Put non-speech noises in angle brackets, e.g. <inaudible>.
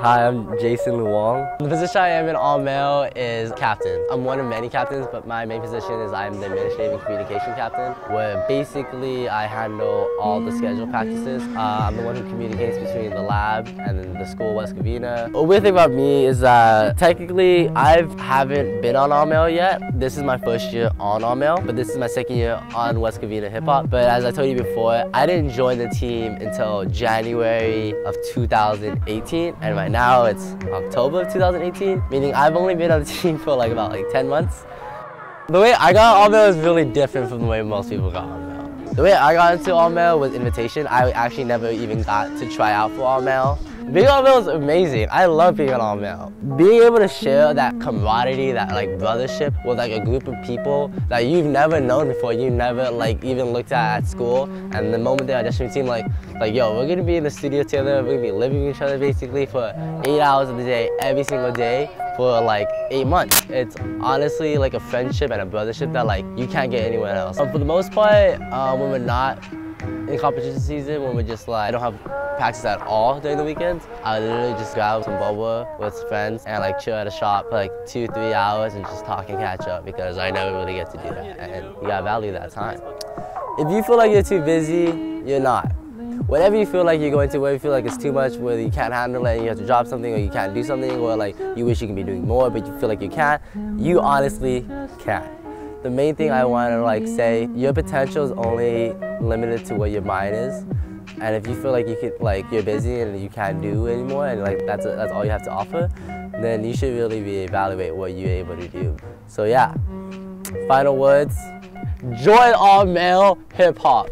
Hi, I'm Jason Luong. The position I am in all male is captain. I'm one of many captains, but my main position is I'm the administrative communication captain, where basically I handle all the schedule practices. Uh, I'm the one who communicates between the lab and the school, West Covina. A weird thing about me is that technically I haven't been on all male yet. This is my first year on all male, but this is my second year on West Covina hip hop. But as I told you before, I didn't join the team until January of 2018, and right now it's October of 2018, meaning I've only been on the team <laughs> for like about like 10 months. The way I got all male is really different from the way most people got all male. The way I got into all male was invitation. I actually never even got to try out for all male. Being all male is amazing. I love being an all male. Being able to share that camaraderie, that like brothership with like a group of people that you've never known before, you never like even looked at at school, and the moment they audition team like, like yo, we're gonna be in the studio together, we're gonna be living with each other basically for eight hours of the day, every single day for like eight months. It's honestly like a friendship and a brothership that like you can't get anywhere else. Um, for the most part, uh, when we're not in competition season, when we're just like, I don't have practice at all during the weekends, I literally just grab some boba with friends and like chill at a shop for like two, three hours and just talk and catch up because I never really get to do that and you gotta value that time. If you feel like you're too busy, you're not. Whatever you feel like you're going to, whether you feel like it's too much, whether you can't handle it and you have to drop something or you can't do something or like you wish you can be doing more but you feel like you can't, you honestly can. The main thing I want to like say, mm-hmm. your potential is only limited to what your mind is. And if you feel like you could, like you're busy and you can't do anymore, and like that's that's all you have to offer, then you should really be evaluate what you're able to do. So yeah, final words: join all male hip hop.